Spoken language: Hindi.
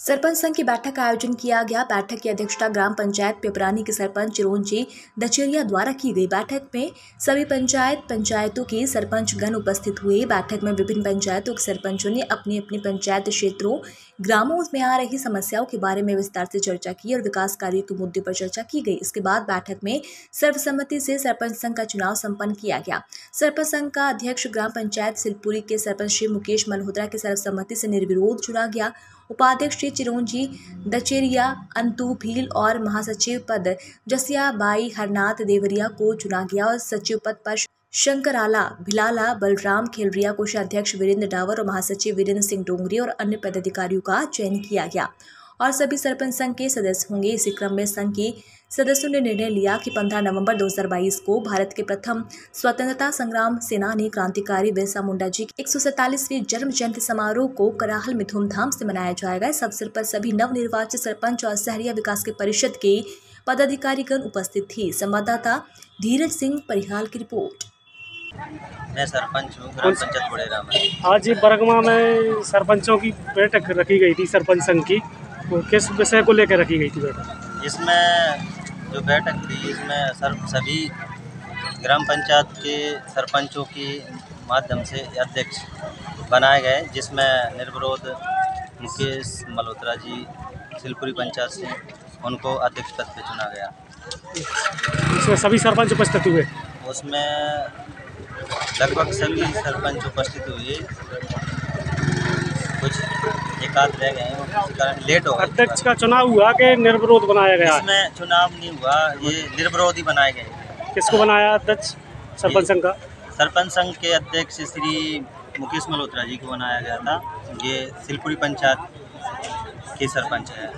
सरपंच संघ की बैठक का आयोजन किया गया। बैठक की अध्यक्षता ग्राम पंचायत पिपरानी के सरपंच चिरोंजी दचेरिया द्वारा की गई। बैठक में सभी पंचायत पंचायतों के सरपंच गण उपस्थित हुए। बैठक में विभिन्न पंचायतों के सरपंचों ने अपनी अपनी पंचायत क्षेत्रों, ग्रामों में आ रही समस्याओं के बारे में विस्तार से चर्चा की और विकास कार्यो के मुद्दे पर चर्चा की गई। इसके बाद बैठक में सर्वसम्मति से सरपंच संघ का चुनाव सम्पन्न किया गया। सरपंच संघ का अध्यक्ष ग्राम पंचायत सिलपुरी के सरपंच श्री मुकेश मल्होत्रा के सर्वसम्मति से निर्विरोध चुना गया उपाध्यक्ष श्री चिरोंजी, दचेरिया, अंतु भील और महासचिव पद जसिया बाई हरनाथ देवरिया को चुना गया और सचिव पद पर शंकराला, भिलाला, बलराम खेलरिया, कोषाध्यक्ष वीरेंद्र डावर और महासचिव वीरेंद्र सिंह डोंगरी और अन्य पदाधिकारियों का चयन किया गया। और सभी सरपंच संघ के सदस्य होंगे। इसी क्रम में संघ के सदस्यों ने निर्णय लिया कि 15 नवंबर 2022 को भारत के प्रथम स्वतंत्रता संग्राम सेनानी क्रांतिकारी बिरसा मुंडा जी की एक सौ जन्म जयंती समारोह को कराहल में धूमधाम से मनाया जाएगा। इस अवसर पर सभी नवनिर्वाचित सरपंच और शहरिया विकास के परिषद के पदाधिकारीगण उपस्थित थे। संवाददाता धीरज सिंह परिहाल की रिपोर्ट। मैं सरपंच हूँ ग्राम पंचायत बुड़ेरा में। आज बरगमा में सरपंचों की बैठक रखी गई थी सरपंच संघ की। तो किस विषय को लेकर रखी गई थी बैठक? इसमें जो बैठक थी इसमें सर सभी ग्राम पंचायत के सरपंचों के माध्यम से अध्यक्ष बनाए गए जिसमें निर्विरोध मुकेश मल्होत्रा जी सिलपुरी पंचायत से उनको अध्यक्ष पद पे चुना गया। इसमें सभी सरपंच उपस्थित हुए? उसमें लगभग सभी सरपंच उपस्थित हुए। एक रह गए हैं किसी कारण लेट हो गए अध्यक्ष का चुनाव हुआ कि निर्विरोध बनाया गया? इसमें चुनाव नहीं हुआ ये निर्विरोध ही बनाए गए। किसको बनाया अध्यक्ष? सरपंच संघ का। सरपंच संघ के अध्यक्ष श्री मुकेश मल्होत्रा जी को बनाया गया था। ये सिलपुरी पंचायत के सरपंच है।